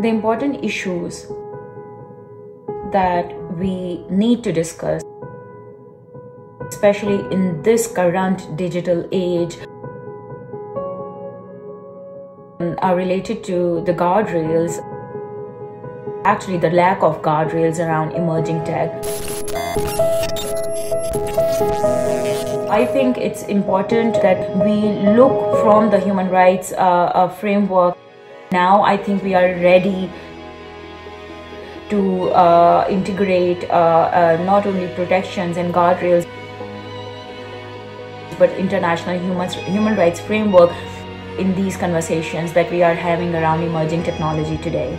the important issues that we need to discuss, especially in this current digital age, are related to the guardrails, actually, the lack of guardrails around emerging tech. I think it's important that we look from the human rights uh, uh, framework. Now, I think we are ready to uh, integrate uh, uh, not only protections and guardrails but international human, human rights framework in these conversations that we are having around emerging technology today.